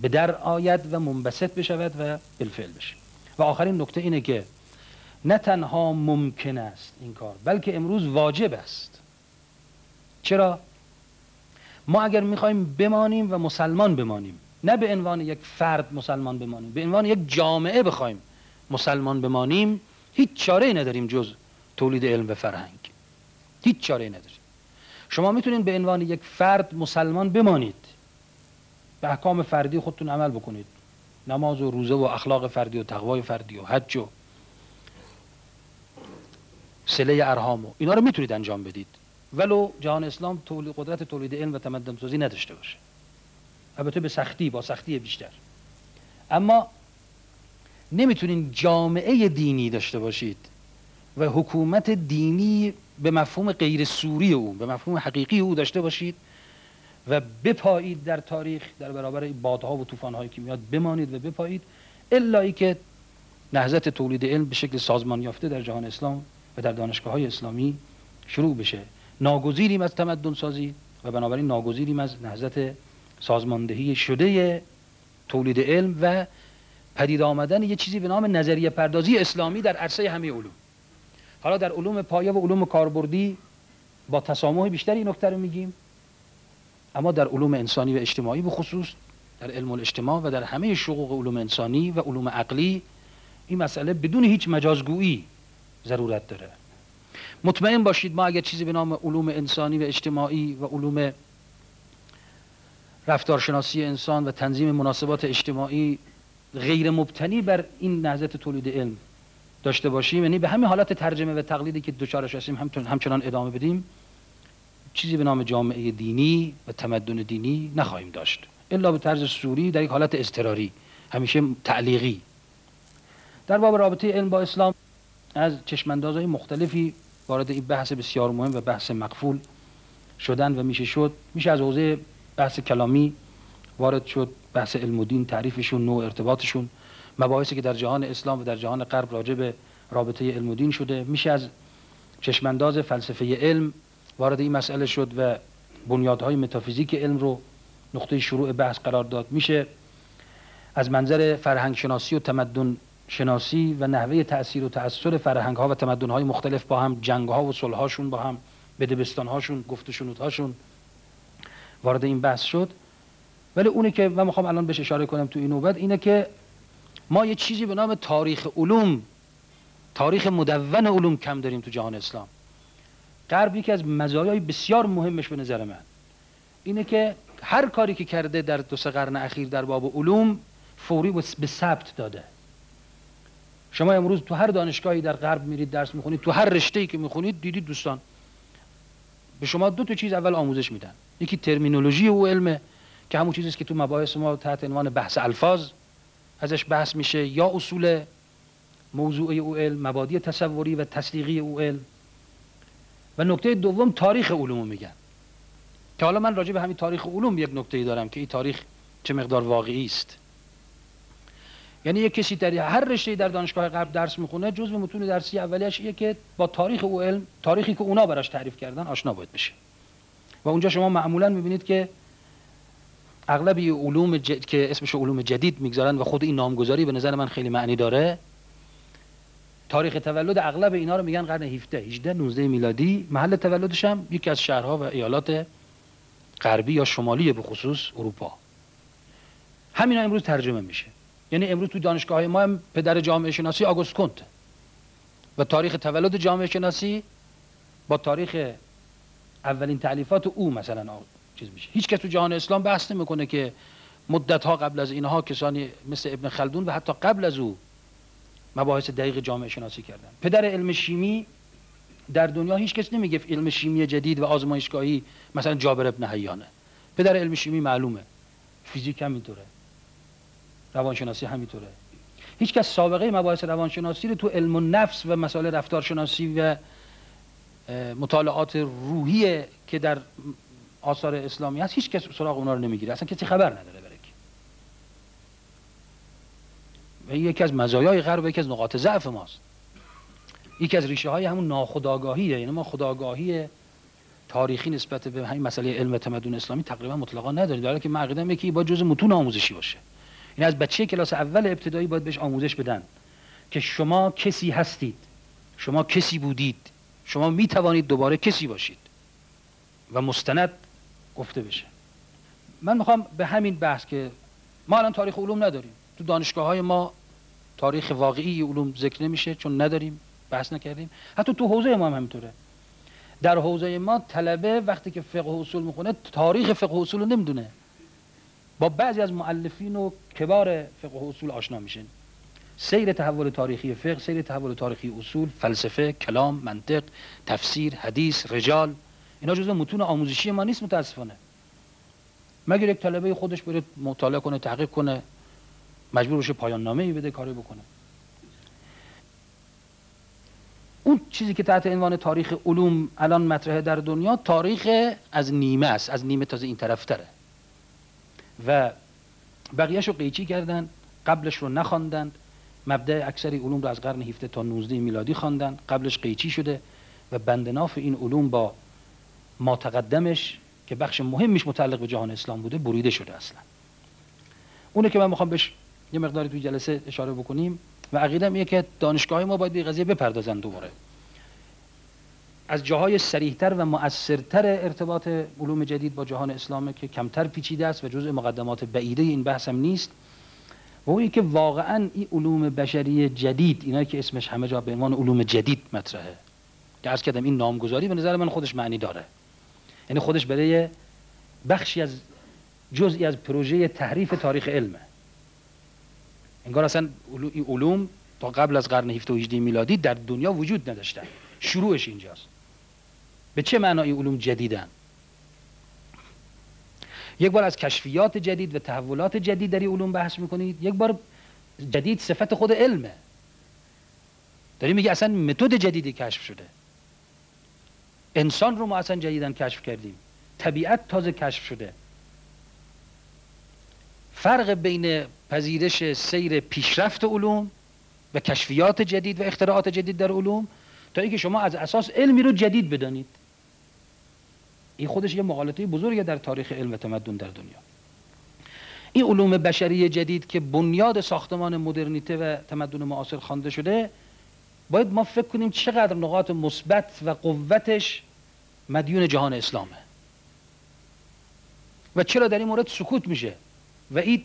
به در آید و منبسط بشود و بالفعل بشه. و آخرین نکته اینه که نه تنها ممکن است این کار بلکه امروز واجب است. چرا؟ ما اگر می‌خوایم بمانیم و مسلمان بمانیم نه به عنوان یک فرد مسلمان بمانیم به عنوان یک جامعه بخوایم مسلمان بمانیم هیچ چاره نداریم جز تولید علم و فرهنگ. هیچ چاره نداریم. شما می‌تونید به عنوان یک فرد مسلمان بمانید. به احکام فردی خودتون عمل بکنید. نماز و روزه و اخلاق فردی و تقوای فردی و حج و سله ارهام و اینا رو می‌تونید انجام بدید. ولو جهان اسلام تولید قدرت تولید علم و تمدن سازی نداشته باشه. البته به سختی با سختی بیشتر. اما نمی‌تونین جامعه دینی داشته باشید و حکومت دینی به مفهوم غیر سوری او به مفهوم حقیقی او داشته باشید و بپایید در تاریخ در برابر بادها و طوفانهایی که میاد. بمانید و بپایید. الا که نهضت تولید علم به شکل سازمان یافته در جهان اسلام و در دانشگاه های اسلامی شروع بشه. ناگزیریم از تمدن سازی و بنابراین ناگزیریم از نهضت سازماندهی شده تولید علم و پدید آمدن یه چیزی به نام نظریه پردازی اسلامی در عرصه همه علوم. حالا در علوم پایه و علوم کاربردی با تسامح بیشتری نکته رو میگیم. اما در علوم انسانی و اجتماعی به خصوص در علم الاجتماع و در همه شقوق علوم انسانی و علوم عقلی این مسئله بدون هیچ مجازگویی ضرورت داره. مطمئن باشید ما اگر چیزی به نام علوم انسانی و اجتماعی و علوم رفتارشناسی انسان و تنظیم مناسبات اجتماعی غیر مبتنی بر این نهضت تولید علم داشته باشیم یعنی به همین حالت ترجمه و تقلیدی که دوچارش هستیم همچنان ادامه بدیم. چیزی به نام جامعه دینی و تمدن دینی نخواهیم داشت. الا به طرز سوری در یک حالت اضطراری همیشه تعلیقی. در باب رابطه علم با اسلام از چشماندازهای مختلفی وارد این بحث بسیار مهم و بحث مقفول شدن و میشه شد. میشه از حوزه بحث کلامی وارد شد بحث علم و دین تعریفشون نوع ارتباطشون. مباحثی که در جهان اسلام و در جهان غرب راجع به رابطه علم و دین شده. میشه از چشمانداز فلسفه علم وارد این مسئله شد و بنیادهای متافیزیک علم رو نقطه شروع بحث قرار داد. میشه از منظر فرهنگ شناسی و تمدن شناسی و نحوه تأثیر و تأثیر فرهنگ ها و تمدن های مختلف با هم جنگ ها و صلح هاشون با هم بدبستان هاشون گفت هاشون وارد این بحث شد. ولی اونی که من می‌خوام الان بهش اشاره کنم تو این نوبت اینه که ما یه چیزی به نام تاریخ علوم تاریخ مدون علوم کم داریم تو جهان اسلام. غرب یکی از مزایای بسیار مهمش به نظر من اینه که هر کاری که کرده در دو سه قرن اخیر در باب علوم فوری به ثبت داده. شما امروز تو هر دانشگاهی در غرب میرید درس می‌خونید تو هر رشته‌ای که می‌خونید دیدید دوستان به شما دو تا چیز اول آموزش میدن. یکی ترمینولوژی او علمه که همون چیزی که تو مباحث ما تحت عنوان بحث الفاظ ازش بحث میشه یا اصول موضوع او علم مبادی تصوری و تصدیقی او علم. و نکته دوم تاریخ علوم میگن. که حالا من راجع به همین تاریخ علوم یک نکته ای دارم که این تاریخ چه مقدار واقعی است. یعنی یک کسی در هر رشته در دانشگاه غرب درس می‌خونه جزء متون درسی اولیش اینه که با تاریخ او علم تاریخی که اونا براش تعریف کردن آشنا باید بشه. و اونجا شما معمولا می‌بینید که اغلب علوم که اسمش علوم جدید می‌گذارن و خود این نامگذاری به نظر من خیلی معنی داره. تاریخ تولد اغلب اینا رو میگن قرن 17 18 19 میلادی. محل تولدش هم یکی از شهرها و ایالات غربی یا شمالی به خصوص اروپا. همینا امروز ترجمه میشه. یعنی امروز تو دانشگاه ما هم پدر جامعه شناسی آگوست کنت. و تاریخ تولد جامعه شناسی با تاریخ اولین تعلیفات او مثلا چیز میشه. هیچ کس تو جهان اسلام بحث نمی‌کنه که مدت ها قبل از اینها کسانی مثل ابن خلدون و حتی قبل از او مباحث دقیق جامعه شناسی کردن. پدر علم شیمی در دنیا هیچ کس نمیگه علم شیمی جدید و آزمایشگاهی مثلا جابر ابن حیانه. پدر علم شیمی معلومه. فیزیک همینطوره. روانشناسی همینطوره. هیچ کس سابقه مباحث روانشناسی رو تو علم و نفس و مسائل رفتارشناسی و مطالعات روحی که در آثار اسلامی هست هیچ کس سراغ اونا رو نمی‌گیره. اصلا کسی خبر نداره برک و یکی از مزایای غرب یکی از نقاط ضعف ماست. یکی از ریشه های همون ناخداگاهیه یعنی ما خداگاهی تاریخی نسبت به همین مسئله علم تمدن اسلامی تقریبا مطلقا نداریم. در که من عقیدم یکی با جزء متون آموزشی باشه. این از بچه کلاس اول ابتدایی باید بهش آموزش بدن که شما کسی هستید. شما کسی بودید. شما می توانید دوباره کسی باشید. و مستند گفته بشه. من می‌خوام به همین بحث که ما الان تاریخ علوم نداریم. تو دانشگاه های ما تاریخ واقعی علوم ذکر نمیشه چون نداریم بحث نکردیم. حتی تو حوزه ما هم همینطوره. در حوزه ما طلبه وقتی که فقه و اصول می‌خونه تاریخ فقه و اصول رو نمی‌دونه. با بعضی از معلفین و کبار فقه و اصول آشنا میشن سیر تحول تاریخی فقه سیر تحول تاریخی اصول فلسفه کلام منطق تفسیر حدیث رجال اینا جزو متون آموزشی ما نیست متاسفانه. مگر یک طلبه خودش بره مطالعه کنه تحقیق کنه مجبور بشه پایان نامه ای بده کاری بکنه. اون چیزی که تحت عنوان تاریخ علوم الان مطرحه در دنیا تاریخ از نیمه است از نیمه تازه این طرف تره. و بقیهش رو قیچی کردن قبلش رو نخواندند مبدع اکثری علوم رو از قرن 17 تا 19 میلادی خواندن قبلش قیچی شده و بندناف این علوم با ما تقدمش که بخش مهمیش متعلق به جهان اسلام بوده بریده شده اصلا. اونه که من می‌خوام بهش یه مقداری توی جلسه اشاره بکنیم و عقیدم اینه که دانشگاه ما باید به قضیه بپردازن دوباره. از جاهای سریحتر و مؤثرتر ارتباط علوم جدید با جهان اسلامه که کمتر پیچیده است و جزء مقدمات بعیده این بحث هم نیست و اونی که واقعا این علوم بشری جدید اینایی که اسمش همه جا به عنوان علوم جدید مطرحه. که عرض کردم این نامگذاری به نظر من خودش معنی داره. یعنی خودش برای بخشی از جزئی از پروژه تحریف تاریخ علمه. انگار اصلا علوم تا قبل از قرن 17 و 18 میلادی در دنیا وجود نداشتن. شروعش اینجاست. به چه معنای علوم جدیدن؟ یک بار از کشفیات جدید و تحولات جدید در علوم بحث می‌کنید. یک بار جدید صفت خود علمه. داریم میگه اصلا متد جدیدی کشف شده. انسان رو ما اصلا جدیدن کشف کردیم. طبیعت تازه کشف شده. فرق بین پذیرش سیر پیشرفت علوم و کشفیات جدید و اختراعات جدید در علوم تا اینکه شما از اساس علمی رو جدید بدانید. این خودش یه مقالطه بزرگه در تاریخ علم تمدن در دنیا. این علوم بشری جدید که بنیاد ساختمان مدرنیته و تمدن معاصر خوانده شده باید ما فکر کنیم چقدر نقاط مثبت و قوتش مدیون جهان اسلامه. و چرا در این مورد سکوت میشه؟ و این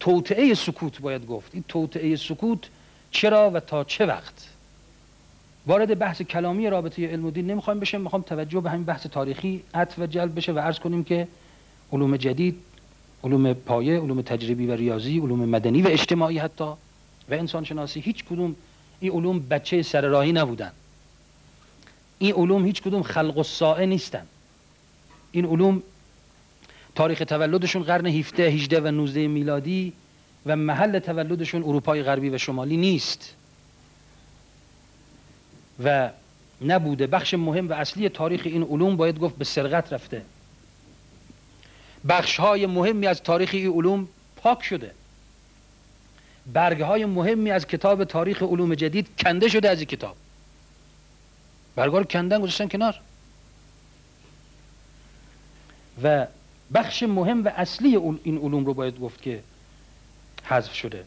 توطعه سکوت باید گفت. این توطعه سکوت چرا و تا چه وقت؟ وارد بحث کلامی رابطه علم و دین نمی‌خوایم بشه می‌خوام توجه به همین بحث تاریخی عطف و جلب بشه و عرض کنیم که علوم جدید علوم پایه علوم تجربی و ریاضی علوم مدنی و اجتماعی حتی و انسان شناسی هیچ کدوم این علوم بچه سر راهی نبودن. این علوم هیچ کدوم خلق الساعه نیستن. این علوم تاریخ تولدشون قرن 17 18 و 19 میلادی و محل تولدشون اروپای غربی و شمالی نیست. و نبوده. بخش مهم و اصلی تاریخ این علوم باید گفت به سرقت رفته. بخش های مهمی از تاریخ این علوم پاک شده. برگ های مهمی از کتاب تاریخ علوم جدید کنده شده از این کتاب. برگار کندن گذاشتن کنار. و بخش مهم و اصلی این علوم رو باید گفت که حذف شده.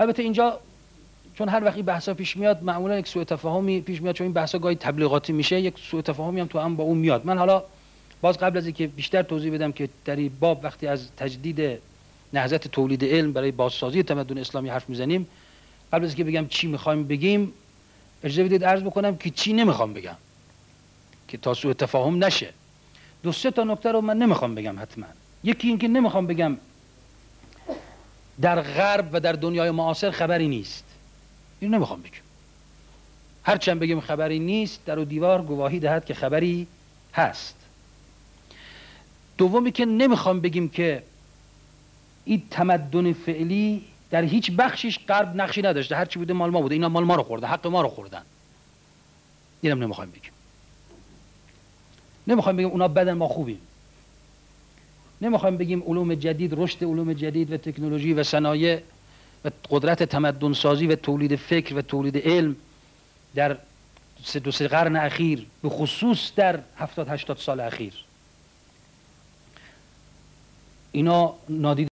البته اینجا چون هر وقتی بحثا پیش میاد معمولا یک سوء تفاهمی پیش میاد چون این بحثا گاهی تبلیغاتی میشه یک سوء تفاهمی هم تو هم با اون میاد. من حالا باز قبل از اینکه بیشتر توضیح بدم که در این باب وقتی از تجدید نهضت تولید علم برای بازسازی تمدن اسلامی حرف می‌زنیم قبل از اینکه بگم چی می‌خوایم بگیم اجازه بدید عرض بکنم که چی نمی‌خوام بگم که تا سوء تفاهم نشه. دو سه تا نکته رو من نمی‌خوام بگم حتما. یکی اینکه نمی‌خوام بگم در غرب و در دنیای معاصر خبری نیست. اینو نمی‌خوام بگم. هرچند بگم خبری نیست در و دیوار گواهی دهد که خبری هست. دومی که نمی‌خوام بگیم که این تمدن فعلی در هیچ بخشش غرب نقشی نداشته. هرچی بوده مال ما بوده. اینا مال ما رو خورده حق ما رو خوردن. اینم نمی‌خوایم بگیم نمی‌خوایم بگیم اونا بدن ما خوبیم. نمی‌خوایم بگیم علوم جدید رشد علوم جدید و تکنولوژی و صنایع و قدرت تمدن سازی و تولید فکر و تولید علم در سه دو سه قرن اخیر به خصوص در هفتاد هشتاد سال اخیر. اینا نادیده